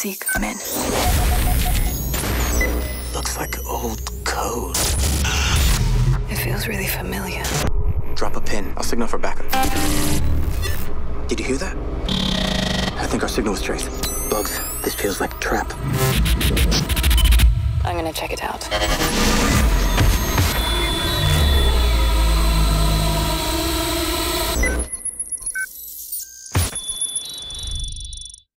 Zeke, come in. Looks like old code. It feels really familiar. Drop a pin. I'll signal for backup. Did you hear that? I think our signal was traced. Bugs, this feels like trap. I'm gonna check it out.